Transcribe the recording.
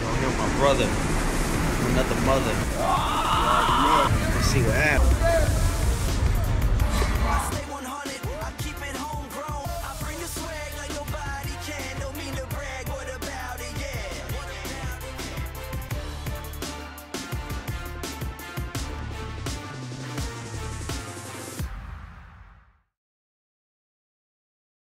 Don't here my brother. Another mother. Ah. Let's see what happens.